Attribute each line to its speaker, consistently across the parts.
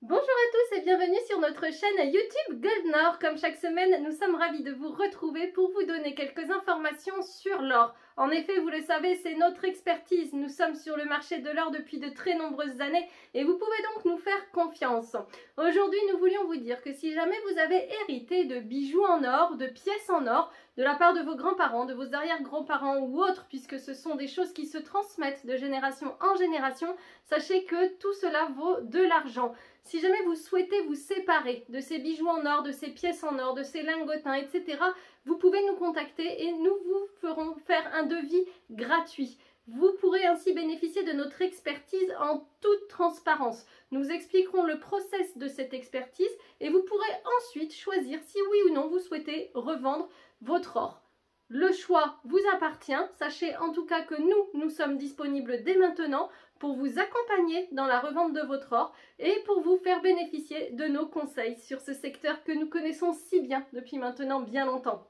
Speaker 1: Bonjour à tous et bienvenue sur notre chaîne YouTube Gold Nord. Comme chaque semaine, nous sommes ravis de vous retrouver pour vous donner quelques informations sur l'or. En effet, vous le savez, c'est notre expertise. Nous sommes sur le marché de l'or depuis de très nombreuses années et vous pouvez donc nous faire confiance. Aujourd'hui, nous voulions vous dire que si jamais vous avez hérité de bijoux en or, de pièces en or, de la part de vos grands-parents, de vos arrière-grands-parents ou autres, puisque ce sont des choses qui se transmettent de génération en génération, sachez que tout cela vaut de l'argent. Si jamais vous souhaitez vous séparer de ces bijoux en or, de ces pièces en or, de ces lingotins, etc., vous pouvez nous contacter et nous vous ferons faire un devis gratuit. Vous pourrez ainsi bénéficier de notre expertise en toute transparence. Nous expliquerons le process de cette expertise et vous pourrez ensuite choisir si oui ou non vous souhaitez revendre votre or. Le choix vous appartient. Sachez en tout cas que nous, nous sommes disponibles dès maintenant pour vous accompagner dans la revente de votre or et pour vous faire bénéficier de nos conseils sur ce secteur que nous connaissons si bien depuis maintenant bien longtemps.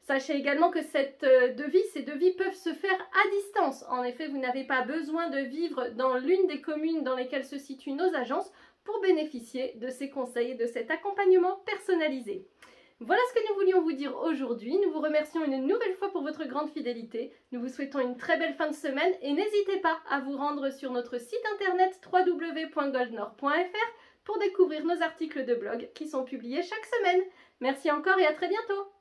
Speaker 1: Sachez également que cette euh, ces devis peuvent se faire à distance. En effet, vous n'avez pas besoin de vivre dans l'une des communes dans lesquelles se situent nos agences pour bénéficier de ces conseils et de cet accompagnement personnalisé. Voilà ce que nous voulions vous dire aujourd'hui. Nous vous remercions une nouvelle fois pour votre grande fidélité. Nous vous souhaitons une très belle fin de semaine et n'hésitez pas à vous rendre sur notre site internet www.goldnord.fr pour découvrir nos articles de blog qui sont publiés chaque semaine. Merci encore et à très bientôt